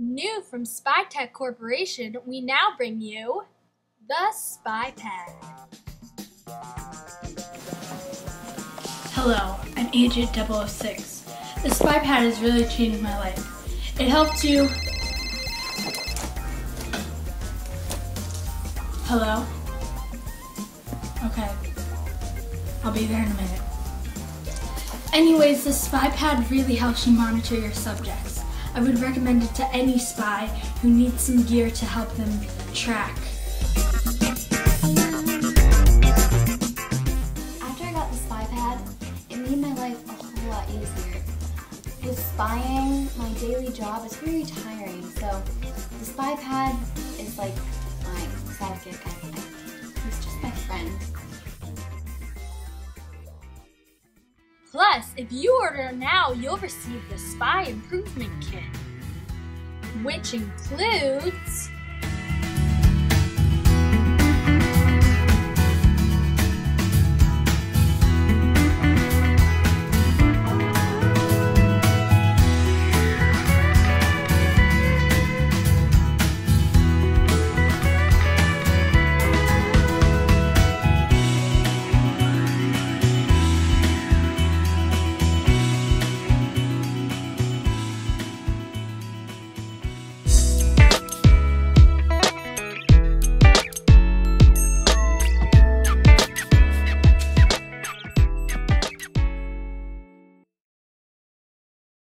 New from SpyTech Corporation, we now bring you the SpyPad. Hello, I'm Agent 006. The SpyPad has really changed my life. It helped you. Hello? Okay. I'll be there in a minute. Anyways, the SpyPad really helps you monitor your subjects. I would recommend it to any spy who needs some gear to help them track. After I got the spy pad, it made my life a whole lot easier. With spying, my daily job is very tiring, so the spy pad is like Plus, if you order now, you'll receive the Spy Improvement Kit, which includes